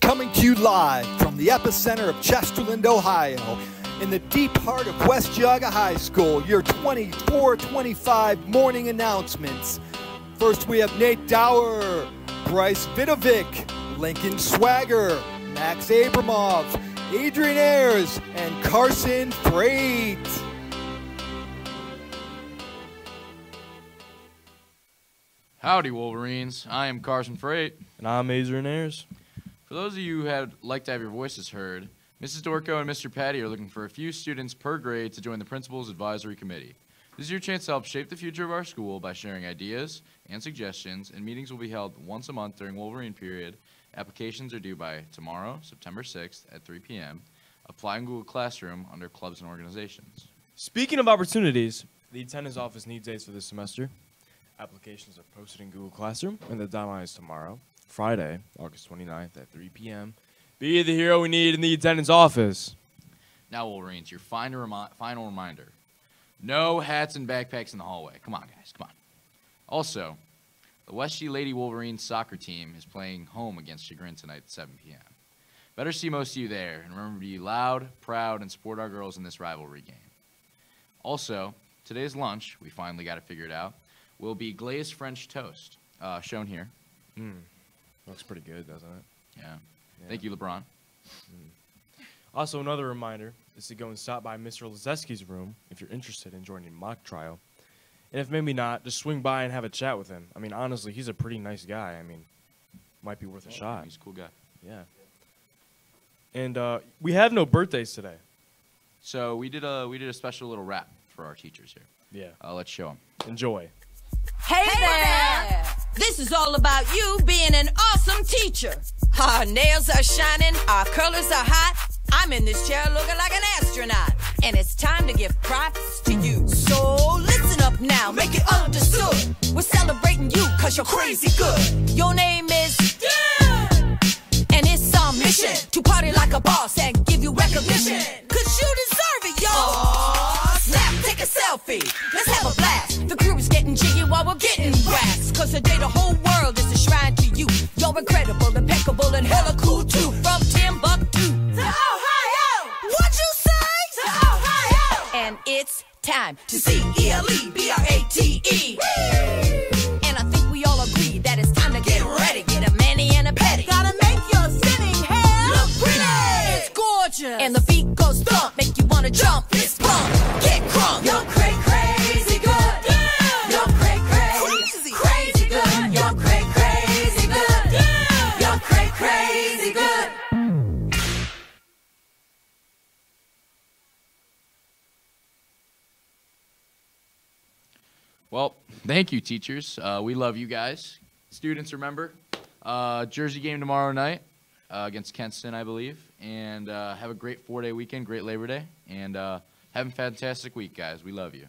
coming to you live from the epicenter of Chesterland, Ohio, in the deep heart of West Geauga High School, your 24-25 morning announcements. First, we have Nate Dower, Bryce Vidovic, Lincoln Swagger, Max Abramov, Adrian Ayers, and Carson Freight. Howdy, Wolverines. I am Carson Freight. And I'm Adrian Ayers. For those of you who would like to have your voices heard, Mrs. Dorco and Mr. Patty are looking for a few students per grade to join the Principal's Advisory Committee. This is your chance to help shape the future of our school by sharing ideas and suggestions, and meetings will be held once a month during Wolverine period. Applications are due by tomorrow, September 6th at 3 p.m. Apply in Google Classroom under clubs and organizations. Speaking of opportunities, the attendance office needs aides for this semester. Applications are posted in Google Classroom, and the deadline is tomorrow, Friday, August 29th at 3 p.m. Be the hero we need in the attendance office. Now, Wolverines, your final, remi- final reminder no hats and backpacks in the hallway. Come on, guys, come on. Also, the West G Lady Wolverines soccer team is playing home against Chagrin tonight at 7 p.m. Better see most of you there, and remember to be loud, proud, and support our girls in this rivalry game. Also, today's lunch, we finally got it figured out, will be glazed French toast, uh, shown here. Mm. Looks pretty good, doesn't it? Yeah. yeah. Thank you, LeBron. Mm. Also, another reminder is to go and stop by Mr. Lazeski's room if you're interested in joining mock trial. And if maybe not, just swing by and have a chat with him. I mean, honestly, he's a pretty nice guy. I mean, might be worth a shot. He's a cool guy. Yeah. And uh, we have no birthdays today. So we did a we did a special little rap for our teachers here. Yeah. Uh, let's show them. Enjoy. Hey, hey there. This is all about you being an awesome teacher. Our nails are shining, our colors are hot. I'm in this chair looking like an astronaut. And it's time to give props to you. So listen up now, make it understood. We're celebrating you cause you're crazy good. Your name is yeah. And it's our mission to party like a boss and give you recognition. Cause you deserve it, y'all. Snap, take a selfie. Let's. The crew is getting jiggy while we're getting waxed. Cause today the whole world is a shrine to you. You're incredible, impeccable, and hella cool too. From Timbuktu to Ohio. What'd you say? To Ohio. And it's time to C E L E B R A T E. Well, thank you, teachers. Uh, we love you guys. Students, remember, uh, Jersey game tomorrow night uh, against Kenston, I believe. And uh, have a great four day weekend, great Labor Day. And uh, have a fantastic week, guys. We love you.